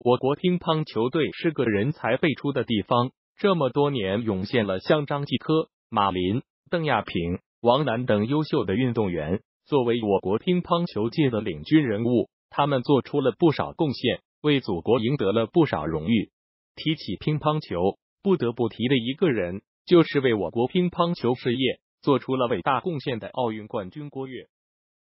我国乒乓球队是个人才辈出的地方，这么多年涌现了像张继科、马林、邓亚萍、王楠等优秀的运动员。作为我国乒乓球界的领军人物，他们做出了不少贡献，为祖国赢得了不少荣誉。提起乒乓球，不得不提的一个人，就是为我国乒乓球事业做出了伟大贡献的奥运冠军郭跃。